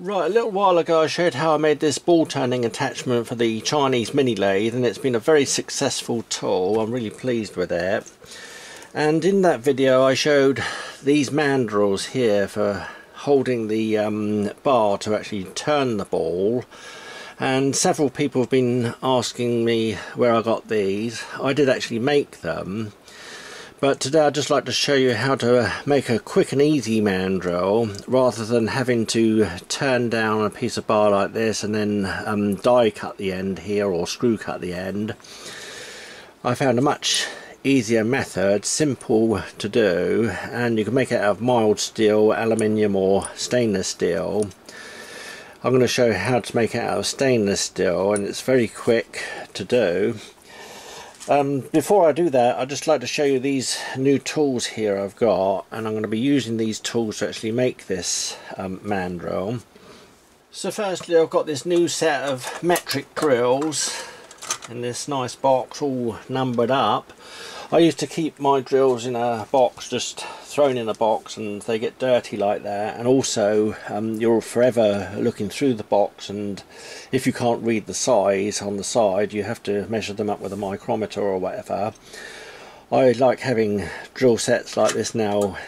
Right, a little while ago I showed how I made this ball turning attachment for the Chinese mini lathe and it's been a very successful tool, I'm really pleased with it. And in that video I showed these mandrels here for holding the um, bar to actually turn the ball and several people have been asking me where I got these. I did actually make them but today I'd just like to show you how to uh, make a quick and easy mandrel rather than having to turn down a piece of bar like this and then um, die cut the end here or screw cut the end. I found a much easier method, simple to do and you can make it out of mild steel, aluminium or stainless steel. I'm going to show you how to make it out of stainless steel and it's very quick to do. Um, before I do that, I'd just like to show you these new tools here I've got, and I'm going to be using these tools to actually make this um, mandrel. So firstly, I've got this new set of metric drills in this nice box, all numbered up. I used to keep my drills in a box, just thrown in a box, and they get dirty like that. And also, um, you're forever looking through the box, and if you can't read the size on the side, you have to measure them up with a micrometer or whatever. I like having drill sets like this now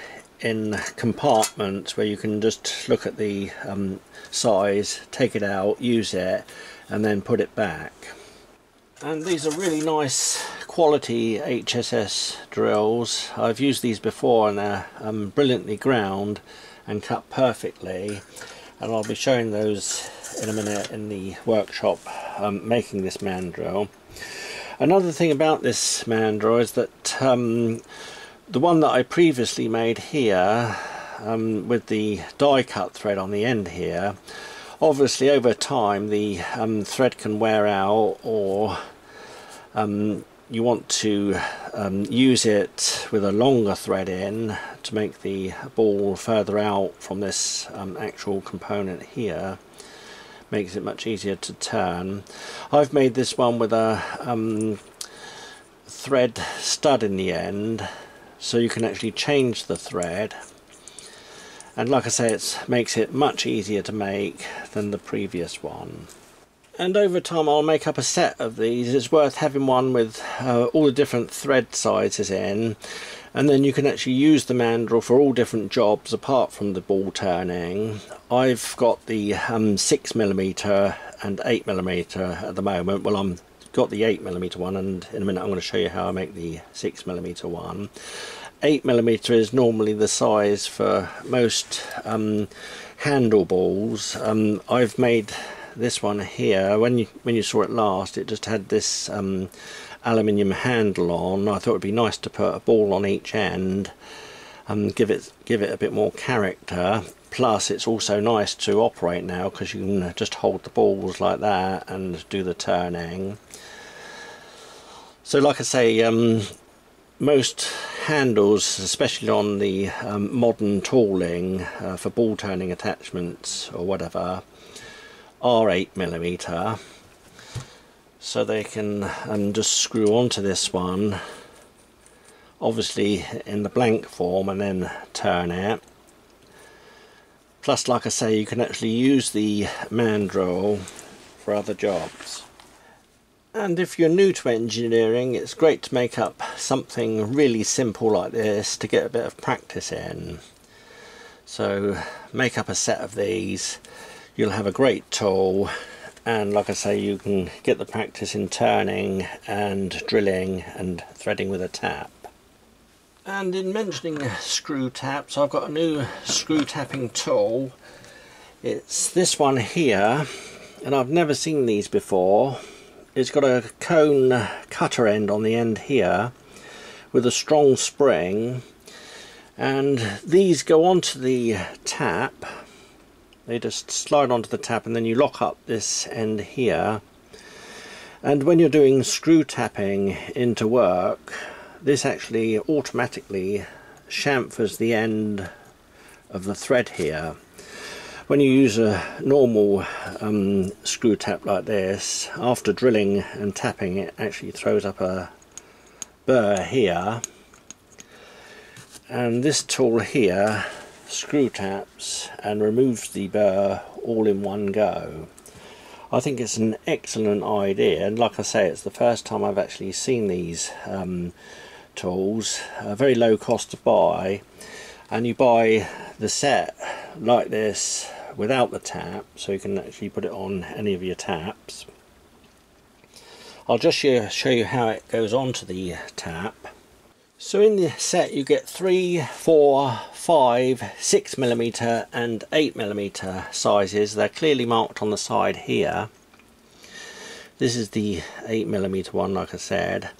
in compartments where you can just look at the um, size, take it out, use it, and then put it back. And these are really nice quality HSS drills. I've used these before and they're um, brilliantly ground and cut perfectly and I'll be showing those in a minute in the workshop um, making this mandrel. Another thing about this mandrel is that um, the one that I previously made here um, with the die cut thread on the end here obviously over time the um, thread can wear out or um, you want to um, use it with a longer thread in to make the ball further out from this um, actual component here makes it much easier to turn. I've made this one with a um, thread stud in the end so you can actually change the thread. And like I say it makes it much easier to make than the previous one and over time I'll make up a set of these. It's worth having one with uh, all the different thread sizes in and then you can actually use the mandrel for all different jobs apart from the ball turning. I've got the um, 6mm and 8mm at the moment. Well I'm got the 8mm one and in a minute I'm going to show you how I make the 6mm one. 8mm is normally the size for most um, handle balls. Um, I've made this one here when you when you saw it last it just had this um, aluminium handle on. I thought it'd be nice to put a ball on each end and give it give it a bit more character. Plus it's also nice to operate now because you can just hold the balls like that and do the turning. So like I say um, most handles especially on the um, modern tooling uh, for ball turning attachments or whatever are 8 millimeter. So they can um, just screw onto this one obviously in the blank form and then turn it. Plus like I say you can actually use the mandrel for other jobs. And if you're new to engineering it's great to make up something really simple like this to get a bit of practice in. So make up a set of these you'll have a great tool and like I say you can get the practice in turning and drilling and threading with a tap. And in mentioning screw taps I've got a new screw tapping tool. It's this one here and I've never seen these before. It's got a cone cutter end on the end here with a strong spring and these go onto the tap they just slide onto the tap and then you lock up this end here. And when you're doing screw tapping into work this actually automatically chamfers the end of the thread here. When you use a normal um, screw tap like this after drilling and tapping it actually throws up a burr here. And this tool here screw taps and removes the burr all in one go. I think it's an excellent idea and like I say it's the first time I've actually seen these um, tools, uh, very low cost to buy and you buy the set like this without the tap so you can actually put it on any of your taps. I'll just show you how it goes onto the tap. So in the set you get 3, 4, 5, 6 millimeter and 8 millimeter sizes. They're clearly marked on the side here. This is the 8 millimeter one like I said.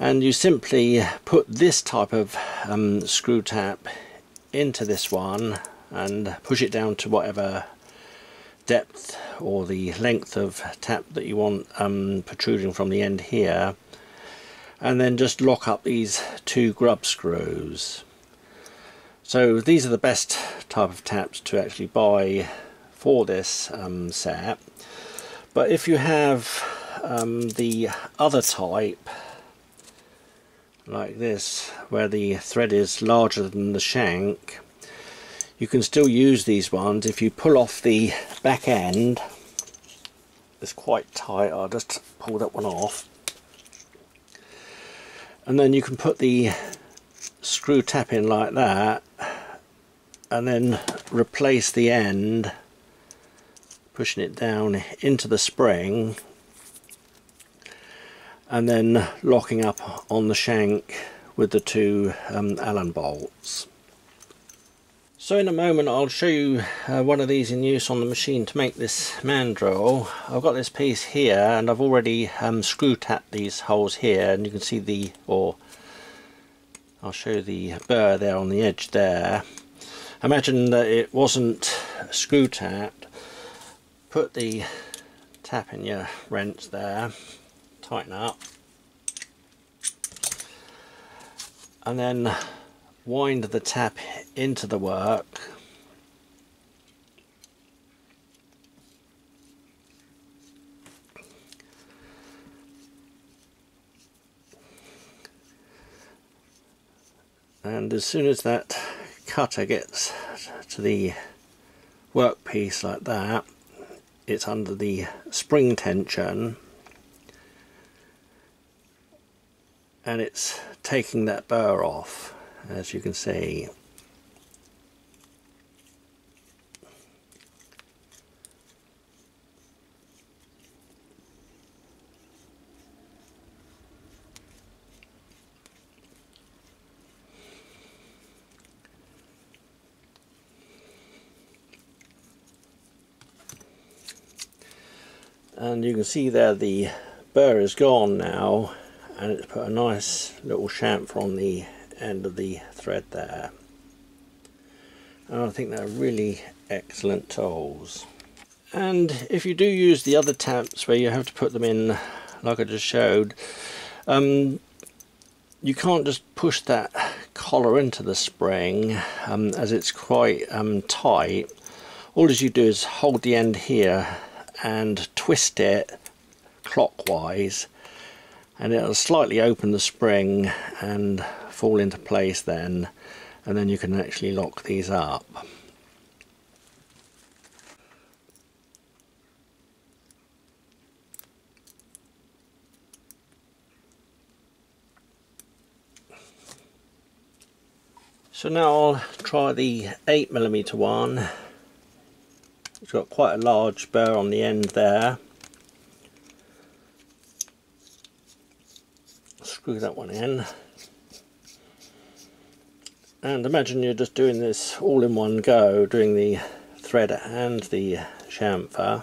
And you simply put this type of um, screw tap into this one and push it down to whatever depth or the length of tap that you want um, protruding from the end here and then just lock up these two grub screws. So these are the best type of taps to actually buy for this um, set. But if you have um, the other type, like this, where the thread is larger than the shank, you can still use these ones if you pull off the back end. It's quite tight, I'll just pull that one off and then you can put the screw tap in like that and then replace the end pushing it down into the spring and then locking up on the shank with the two um, Allen bolts. So in a moment I'll show you uh, one of these in use on the machine to make this mandrel. I've got this piece here and I've already um, screw tapped these holes here and you can see the, or I'll show the burr there on the edge there. Imagine that it wasn't screw tapped. Put the tap in your wrench there, tighten up and then wind the tap into the work. And as soon as that cutter gets to the workpiece like that it's under the spring tension. And it's taking that burr off as you can see. and you can see there the burr is gone now and it's put a nice little chamfer on the end of the thread there. And I think they're really excellent tools and if you do use the other taps where you have to put them in like I just showed um, you can't just push that collar into the spring um, as it's quite um, tight. All you do is hold the end here and twist it clockwise and it'll slightly open the spring and fall into place then and then you can actually lock these up. So now I'll try the 8mm one. It's got quite a large burr on the end there. Screw that one in and imagine you're just doing this all in one go doing the thread and the chamfer.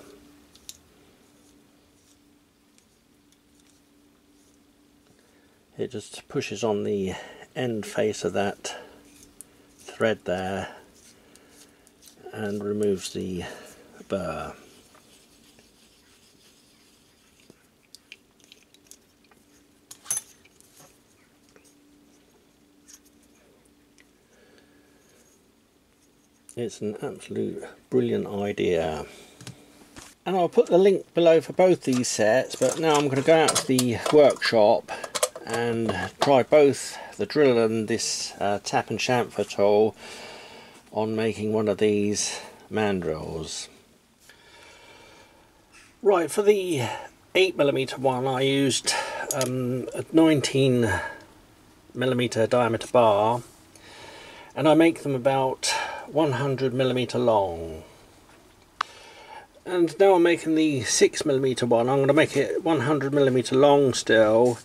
It just pushes on the end face of that thread there and removes the burr It's an absolute brilliant idea. And I'll put the link below for both these sets, but now I'm going to go out to the workshop and try both the drill and this uh, tap and chamfer tool on making one of these mandrels. Right, for the 8mm one I used um, a 19mm diameter bar and I make them about 100mm long. And now I'm making the 6mm one, I'm going to make it 100mm long still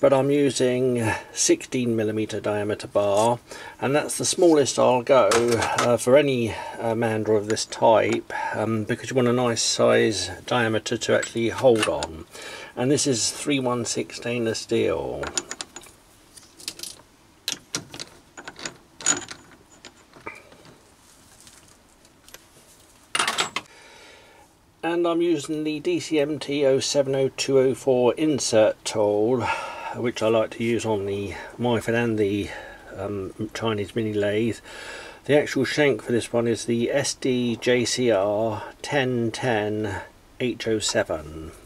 but I'm using 16mm diameter bar and that's the smallest I'll go uh, for any uh, mandrel of this type um, because you want a nice size diameter to actually hold on. And this is 316 stainless steel I'm using the DCMT 070204 insert tool which I like to use on the Myford and the um, Chinese mini lathe. The actual shank for this one is the SD JCR 1010 H07.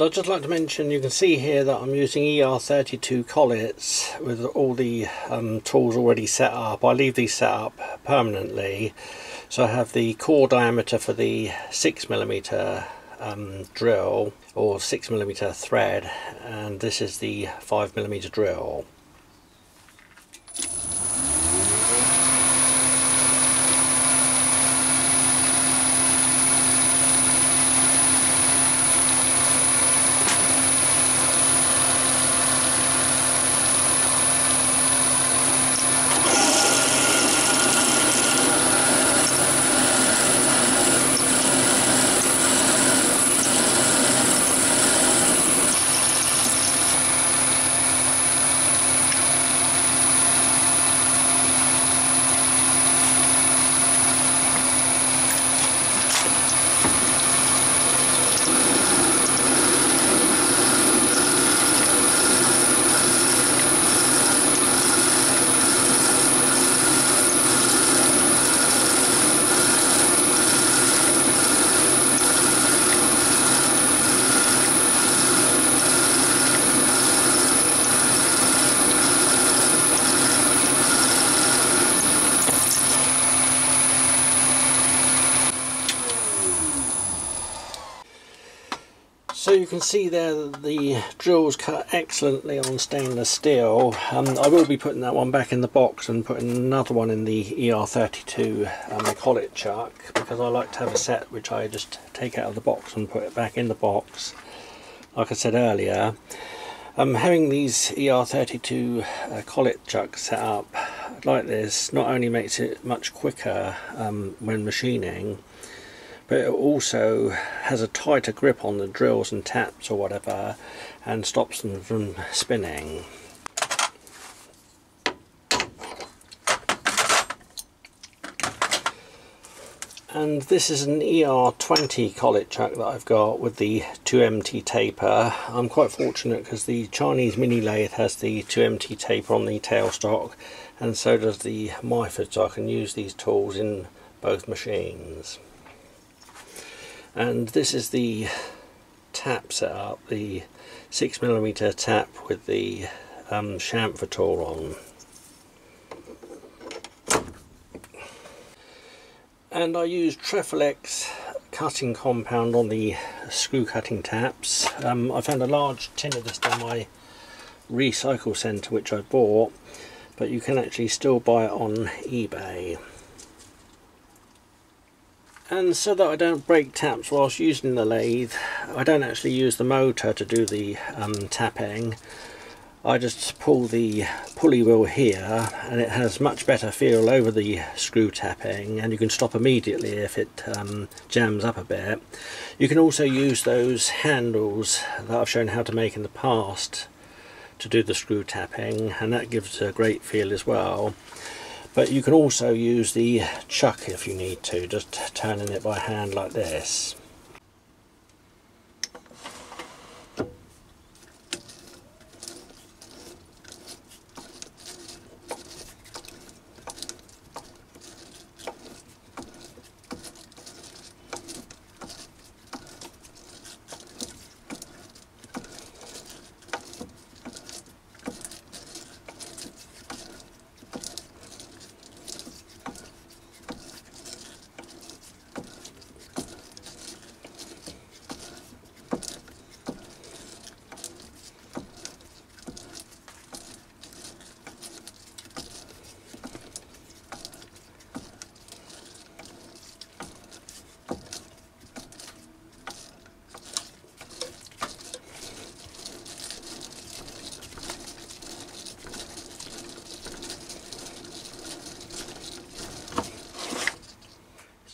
I'd just like to mention, you can see here that I'm using ER32 collets with all the um, tools already set up. I leave these set up permanently. So I have the core diameter for the 6mm um, drill or 6mm thread and this is the 5mm drill. Can see there the drills cut excellently on stainless steel. Um, I will be putting that one back in the box and putting another one in the ER32 um, they call it chuck because I like to have a set which I just take out of the box and put it back in the box like I said earlier. Um, having these ER32 uh, collet chucks set up like this not only makes it much quicker um, when machining but it also has a tighter grip on the drills and taps or whatever and stops them from spinning. and this is an ER20 collet chuck that I've got with the 2MT taper. I'm quite fortunate because the Chinese mini lathe has the 2MT taper on the tailstock and so does the Myford so I can use these tools in both machines and this is the tap setup, the 6mm tap with the um, chamfer tool on. And I use Trefolex cutting compound on the screw cutting taps. Um, I found a large tin of this down my recycle centre which I bought but you can actually still buy it on eBay. And so that I don't break taps whilst using the lathe I don't actually use the motor to do the um, tapping I just pull the pulley wheel here and it has much better feel over the screw tapping and you can stop immediately if it um, jams up a bit. You can also use those handles that I've shown how to make in the past to do the screw tapping and that gives a great feel as well but you can also use the chuck if you need to just turning it by hand like this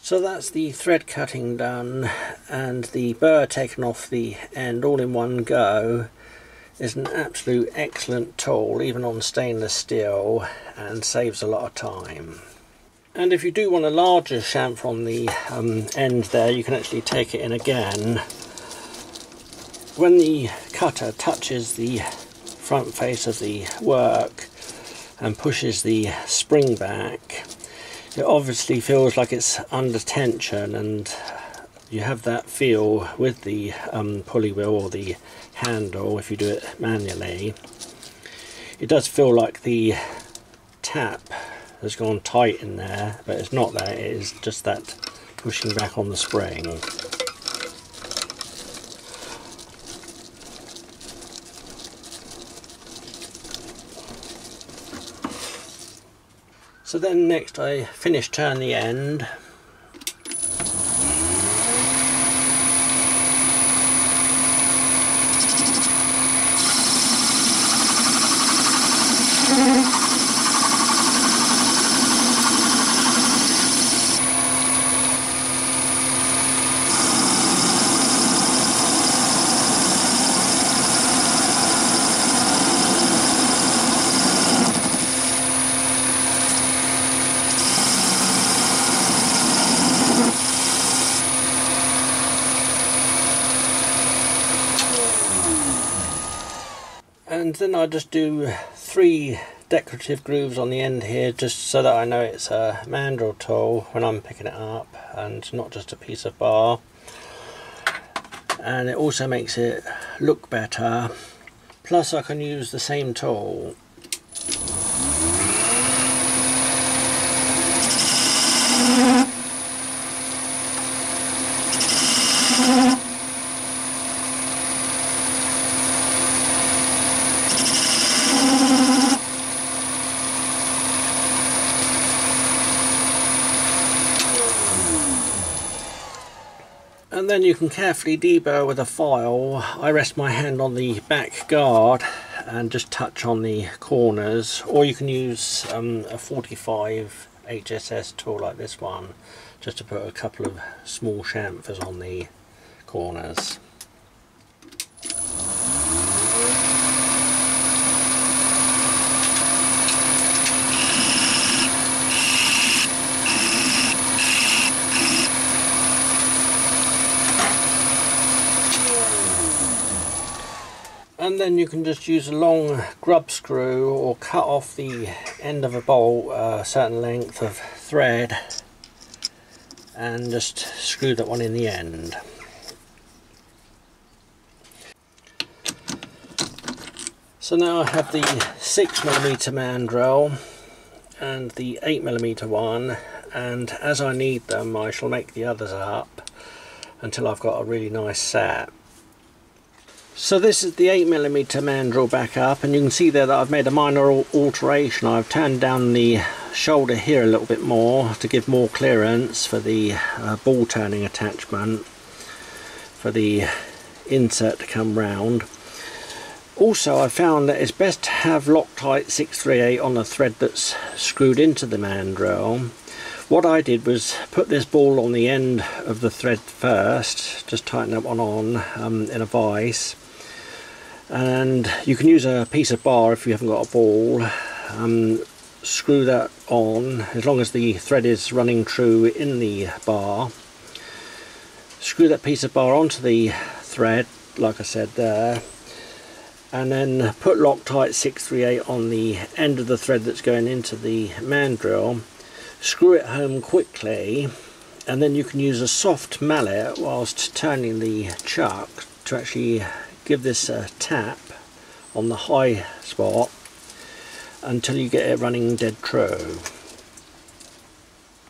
So that's the thread cutting done and the burr taken off the end all in one go is an absolute excellent tool even on stainless steel and saves a lot of time. And if you do want a larger chamfer on the um, end there you can actually take it in again. When the cutter touches the front face of the work and pushes the spring back it obviously feels like it's under tension and you have that feel with the um, pulley wheel or the handle if you do it manually. It does feel like the tap has gone tight in there but it's not that. It is just that pushing back on the spring So then next I finish turn the end and I just do three decorative grooves on the end here just so that I know it's a mandrel tool when I'm picking it up and not just a piece of bar. And it also makes it look better. Plus I can use the same tool then you can carefully deburr with a file. I rest my hand on the back guard and just touch on the corners or you can use um, a 45 HSS tool like this one just to put a couple of small chamfers on the corners. And then you can just use a long grub screw or cut off the end of a bolt a certain length of thread and just screw that one in the end. So now I have the 6mm mandrel and the 8mm one and as I need them I shall make the others up until I've got a really nice set. So this is the 8mm mandrel back up and you can see there that I've made a minor alteration. I've turned down the shoulder here a little bit more to give more clearance for the uh, ball turning attachment for the insert to come round. Also I found that it's best to have Loctite 638 on the thread that's screwed into the mandrel. What I did was put this ball on the end of the thread first, just tighten that one on um, in a vise and you can use a piece of bar if you haven't got a ball. Um, screw that on. As long as the thread is running true in the bar. Screw that piece of bar onto the thread like I said there. And then put Loctite 638 on the end of the thread that's going into the mandrel screw it home quickly. And then you can use a soft mallet whilst turning the chuck to actually give this a tap on the high spot until you get it running dead true.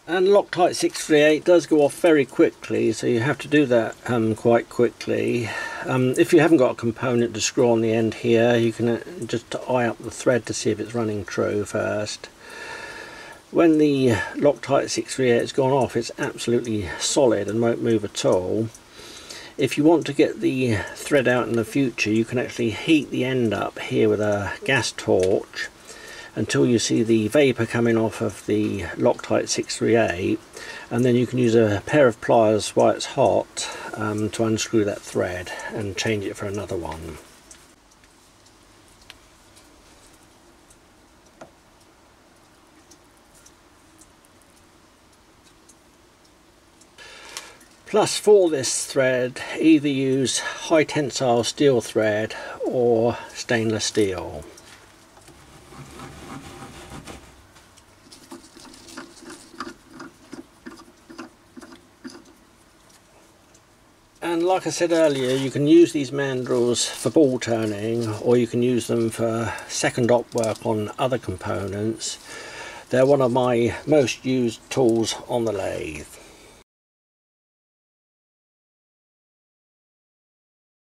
And Loctite 638 does go off very quickly, so you have to do that um, quite quickly. Um, if you haven't got a component to screw on the end here, you can uh, just eye up the thread to see if it's running true first. When the Loctite 638 has gone off, it's absolutely solid and won't move at all. If you want to get the thread out in the future you can actually heat the end up here with a gas torch until you see the vapour coming off of the Loctite 638 and then you can use a pair of pliers while it's hot um, to unscrew that thread and change it for another one. Plus for this thread either use high tensile steel thread or stainless steel. And like I said earlier, you can use these mandrels for ball turning or you can use them for second op work on other components. They're one of my most used tools on the lathe.